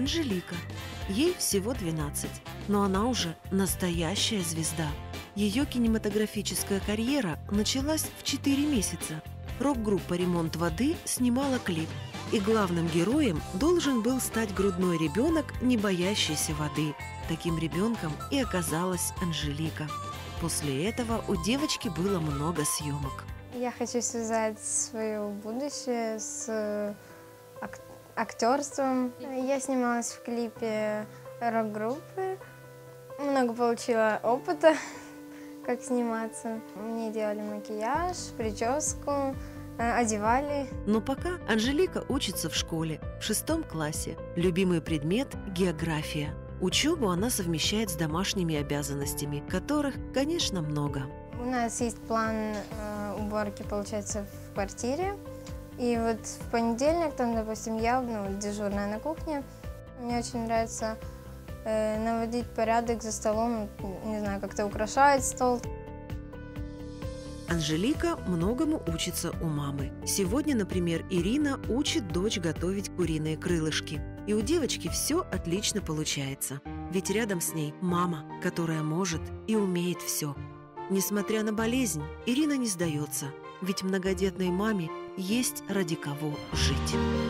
Анжелика. Ей всего 12, но она уже настоящая звезда. Ее кинематографическая карьера началась в 4 месяца. Рок-группа «Ремонт воды» снимала клип, и главным героем должен был стать грудной ребенок, не боящийся воды. Таким ребенком и оказалась Анжелика. После этого у девочки было много съемок. Я хочу связать свое будущее с ак- актерством. Я снималась в клипе рок-группы, много получила опыта, как сниматься. Мне делали макияж, прическу, э, одевали. Но пока Анжелика учится в школе, в шестом классе. Любимый предмет – география. Учебу она совмещает с домашними обязанностями, которых, конечно, много. У нас есть план э, уборки, получается, в квартире. И вот в понедельник, там, допустим, я ну, дежурная на кухне. Мне очень нравится э, наводить порядок за столом, не знаю, как-то украшать стол. Анжелика многому учится у мамы. Сегодня, например, Ирина учит дочь готовить куриные крылышки. И у девочки все отлично получается. Ведь рядом с ней мама, которая может и умеет все. Несмотря на болезнь, Ирина не сдается. Ведь многодетной маме есть ради кого жить.